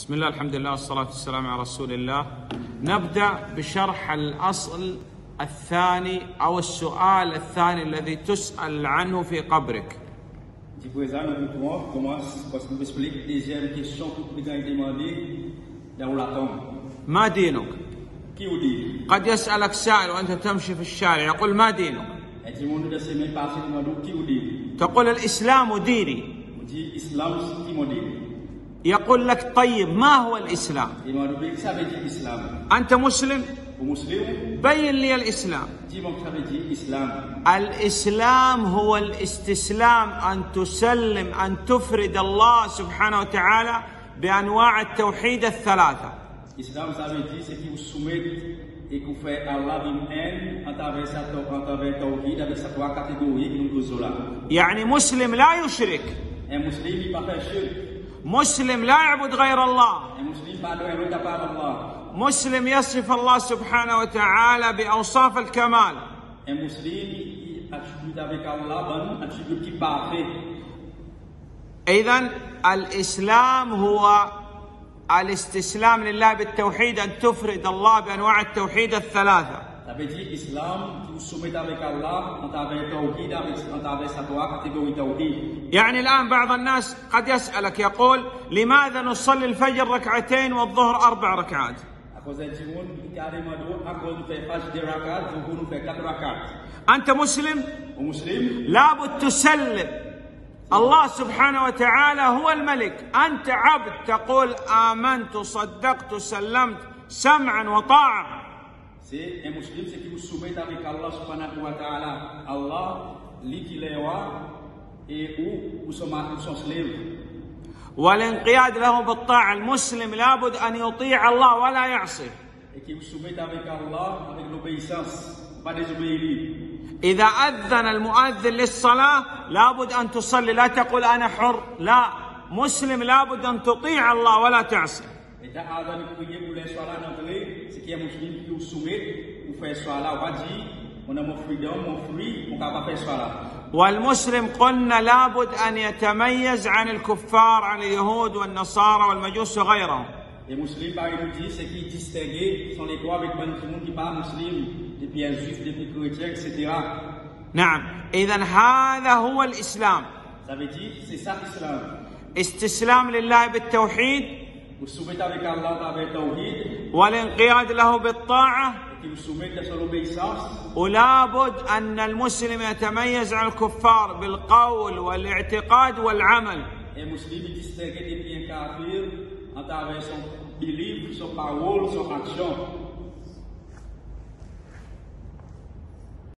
بسم الله الحمد لله والصلاة والسلام على رسول الله. نبدأ بشرح الأصل الثاني أو السؤال الثاني الذي تسأل عنه في قبرك. ما دينك؟ قد يسألك سائل وأنت تمشي في الشارع يقول ما دينك؟ تقول الإسلام ديني. يقول لك طيب ما هو الإسلام؟ أنت مسلم؟ بين لي الإسلام. الإسلام هو الاستسلام أن تسلم أن تفرد الله سبحانه وتعالى بأنواع التوحيد الثلاثة. يعني مسلم لا يشرك مسلم لا يعبد غير الله. مسلم يصف الله سبحانه وتعالى بأوصاف الكمال. إذا الإسلام هو الاستسلام لله بالتوحيد أن تفرد الله بأنواع التوحيد الثلاثة Veut dire islam travers Tawhid, avec en travers sa trois catégories Tawhid. يعني الآن بعض الناس قد يسألك يقول لماذا نصلي الفجر ركعتين والظهر أربع ركعات. أنت مسلم musulman, لابد تسلم الله سبحانه وتعالى هو الملك أنت عبد تقول آمنت صدقت سلمت سمعا وطاعة c'est un musulman c'est qui vous soumet avec Allah subhanahu wa ta'ala. Allah lit qu'il est roi et où vous sommes slaves والانقياد له بالطاعة المسلم لابد أن يطيع الله ولا يعصي إذا أذن المؤذن للصلاة لابد أن تصلي لا تقول أنا حر. لا مسلم لابد أن تطيع الله ولا تعصي إذا أذن المؤذن للصلاة prier pour les soirs là d'entrer, c'est qu'il y a un musulman qui vous soumet pour faire soir là. On va dire, on a mon freedom, mon fruit, on ne peut pas faire soir là. والمسلم قلنا لابد أن يتميز عن الكفار عن اليهود والنصارى والمجوس وغيرهم Les musulmans, par exemple, disent, c'est qui distinguent sont les trois avec le monde qui parle musulman, des pieds juifs, des pieds chrétiens, etc. نعم إذا هذا هو الإسلام Ça veut dire, c'est ça l'islam. استسلام لله بالتوحيد والانقياد له بالطاعة. ولابد أن المسلم يتميز عن الكفار بالقول والاعتقاد والعمل.